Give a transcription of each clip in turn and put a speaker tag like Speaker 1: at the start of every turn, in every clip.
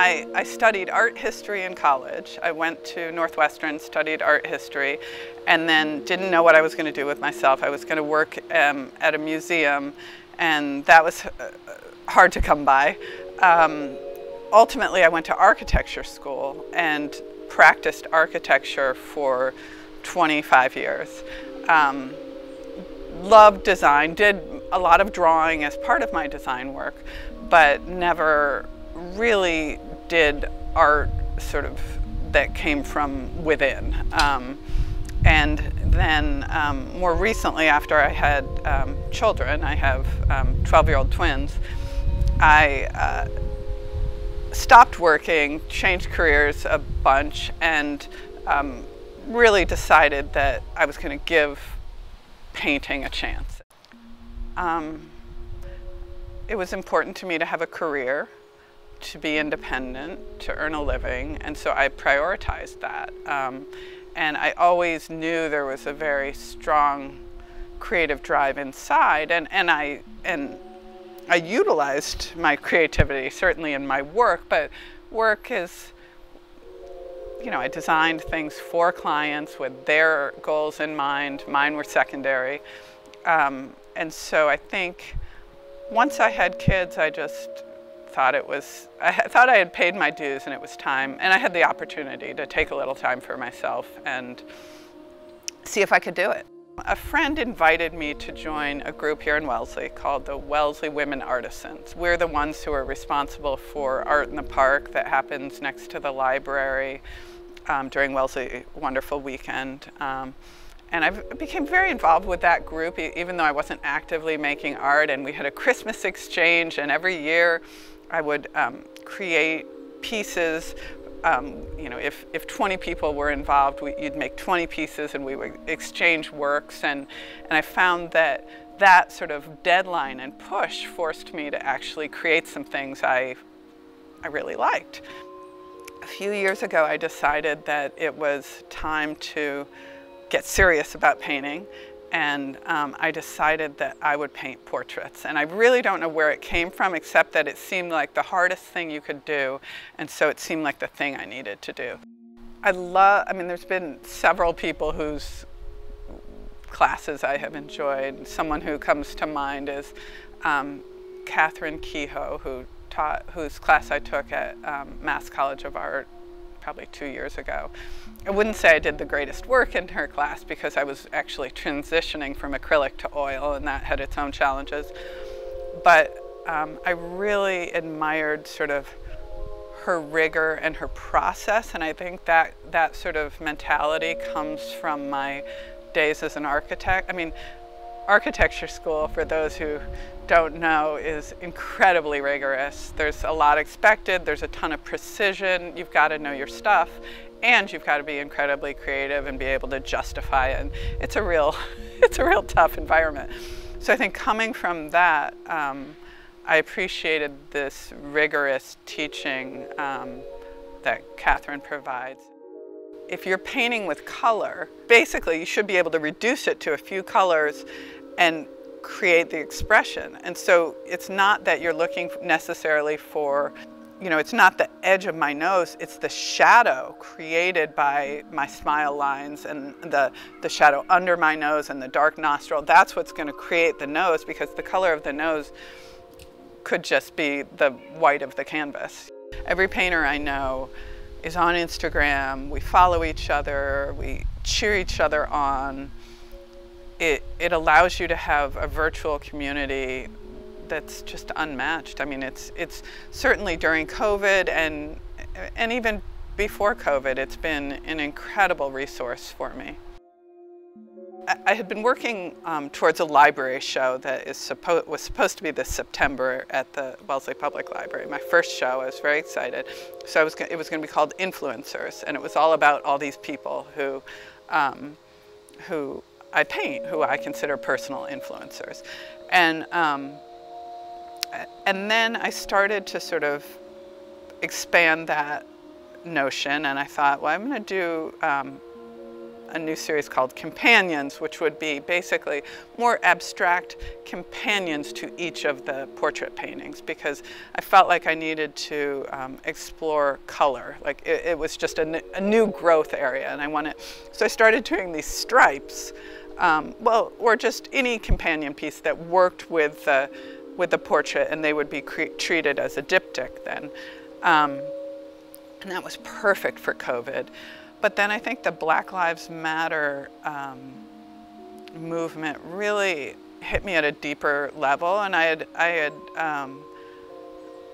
Speaker 1: I, I, studied art history in college. I went to Northwestern, studied art history, and then didn't know what I was going to do with myself. I was going to work um, at a museum, and that was uh, hard to come by. Um, ultimately, I went to architecture school and practiced architecture for 25 years. Um, loved design, did a lot of drawing as part of my design work, but never really did art sort of that came from within. Um, and then um, more recently, after I had um, children, I have 12-year-old um, twins, I uh, stopped working, changed careers a bunch, and um, really decided that I was going to give painting a chance. Um, it was important to me to have a career to be independent, to earn a living, and so I prioritized that. Um, and I always knew there was a very strong creative drive inside, and, and I and I utilized my creativity certainly in my work, but work is you know, I designed things for clients with their goals in mind. Mine were secondary. Um, and so I think once I had kids, I just thought it was, I thought I had paid my dues and it was time, and I had the opportunity to take a little time for myself and see if I could do it. A friend invited me to join a group here in Wellesley called the Wellesley Women Artisans. We're the ones who are responsible for Art in the Park that happens next to the library um, during Wellesley Wonderful Weekend. Um, and I became very involved with that group, even though I wasn't actively making art. And we had a Christmas exchange, and every year I would um, create pieces. Um, you know, if, if 20 people were involved, we, you'd make 20 pieces and we would exchange works. And, and I found that that sort of deadline and push forced me to actually create some things I, I really liked. A few years ago, I decided that it was time to get serious about painting and um, I decided that I would paint portraits. And I really don't know where it came from, except that it seemed like the hardest thing you could do, and so it seemed like the thing I needed to do. I love, I mean, there's been several people whose classes I have enjoyed. Someone who comes to mind is um, Catherine Kehoe, who taught, whose class I took at um, Mass College of Art probably two years ago. I wouldn't say I did the greatest work in her class because I was actually transitioning from acrylic to oil and that had its own challenges. But um, I really admired sort of her rigor and her process and I think that that sort of mentality comes from my days as an architect. I mean, architecture school, for those who don't know, is incredibly rigorous. There's a lot expected, there's a ton of precision, you've got to know your stuff, and you've got to be incredibly creative and be able to justify it. And it's a real, it's a real tough environment. So I think coming from that, um, I appreciated this rigorous teaching um, that Catherine provides. If you're painting with color, basically you should be able to reduce it to a few colors and create the expression. And so it's not that you're looking necessarily for, you know, it's not the edge of my nose, it's the shadow created by my smile lines and the, the shadow under my nose and the dark nostril. That's what's going to create the nose because the color of the nose could just be the white of the canvas. Every painter I know is on Instagram, we follow each other, we cheer each other on it, it allows you to have a virtual community that's just unmatched. I mean, it's, it's certainly during COVID and, and even before COVID, it's been an incredible resource for me. I had been working um, towards a library show that is suppo was supposed to be this September at the Wellesley Public Library. My first show, I was very excited. So I was it was going to be called Influencers, and it was all about all these people who, um, who I paint, who I consider personal influencers, and um, and then I started to sort of expand that notion, and I thought, well, I'm going to do um, a new series called Companions, which would be basically more abstract companions to each of the portrait paintings because I felt like I needed to um, explore color. Like it, it was just a, a, new growth area and I wanted, so I started doing these stripes, um, well, or just any companion piece that worked with the, with the portrait and they would be treated as a diptych then. Um, and that was perfect for COVID. But then I think the Black Lives Matter um, movement really hit me at a deeper level, and I had, I had, um,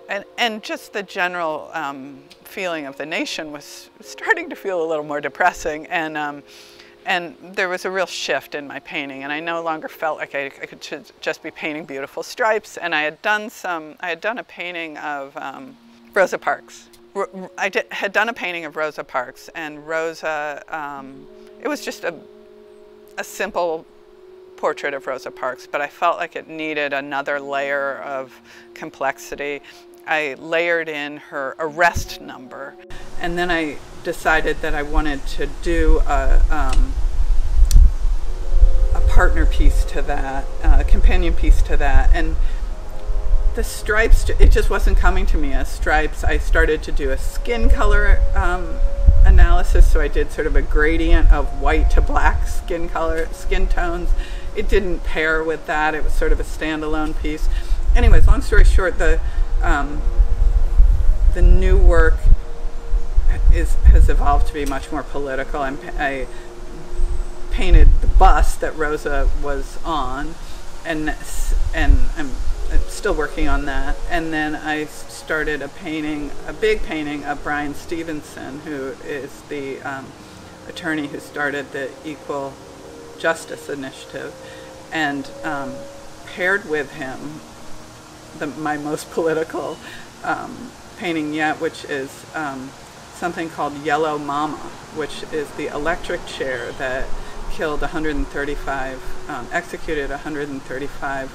Speaker 1: and and just the general um, feeling of the nation was starting to feel a little more depressing, and um, and there was a real shift in my painting, and I no longer felt like I, I could just be painting beautiful stripes, and I had done some, I had done a painting of um, Rosa Parks, I did, had done a painting of Rosa Parks, and Rosa, um, it was just a, a simple portrait of Rosa Parks, but I felt like it needed another layer of complexity. I layered in her arrest number, and then I decided that I wanted to do a, um, a partner piece to that, a companion piece to that, and the stripes, it just wasn't coming to me as stripes. I started to do a skin color um, analysis, so I did sort of a gradient of white to black skin color, skin tones. It didn't pair with that. It was sort of a standalone piece. Anyways, long story short, the um, the new work is has evolved to be much more political. I'm, I painted the bus that Rosa was on, and and I'm I'm still working on that. And then I started a painting, a big painting of Bryan Stevenson, who is the um, attorney who started the Equal Justice Initiative, and um, paired with him the, my most political um, painting yet, which is um, something called Yellow Mama, which is the electric chair that killed 135, um, executed 135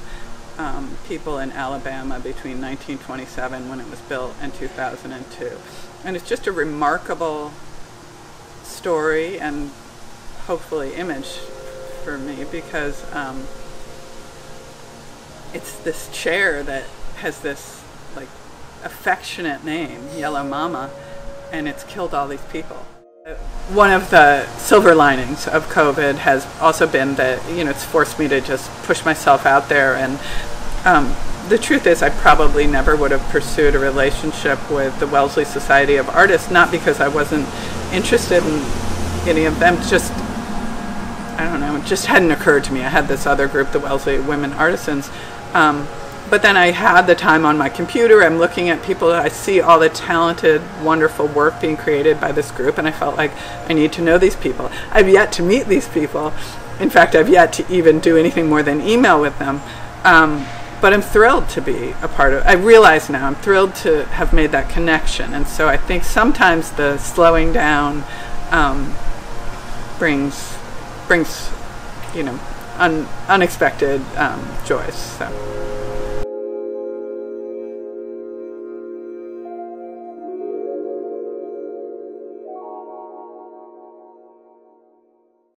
Speaker 1: um, people in Alabama between 1927 when it was built and 2002. And it's just a remarkable story and hopefully image for me because um, it's this chair that has this like affectionate name, Yellow Mama, and it's killed all these people. One of the silver linings of COVID has also been that, you know, it's forced me to just push myself out there. And um, the truth is, I probably never would have pursued a relationship with the Wellesley Society of Artists, not because I wasn't interested in any of them, just, I don't know, it just hadn't occurred to me. I had this other group, the Wellesley Women Artisans. Um, but then I had the time on my computer. I'm looking at people. I see all the talented, wonderful work being created by this group, and I felt like I need to know these people. I've yet to meet these people. In fact, I've yet to even do anything more than email with them. Um, but I'm thrilled to be a part of. I realize now I'm thrilled to have made that connection, and so I think sometimes the slowing down um, brings brings you know un, unexpected um, joys. So.